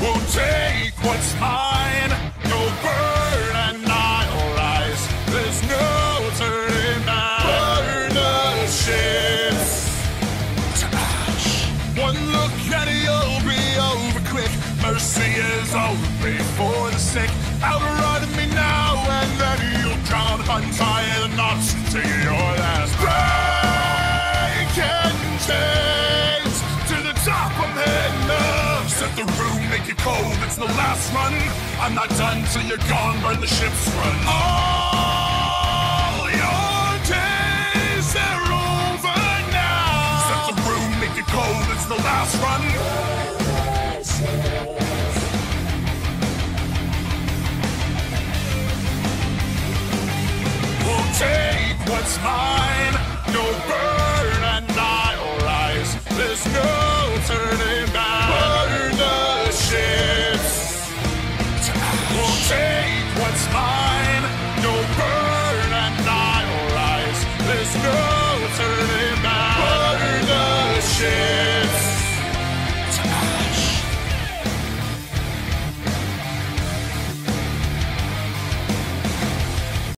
We'll take what's mine. No burn and I'll rise. There's no turning back. Burn the ships to ash. One look and you'll be over quick. Mercy is over before the sick. Outrun me now and then you'll drown. Untie the knots to your the room, make it cold. It's the last run. I'm not done till you're gone. Burn the ship's run. All your days they're over now. Set the room, make it cold. It's the last run. We'll take what's mine. No burn.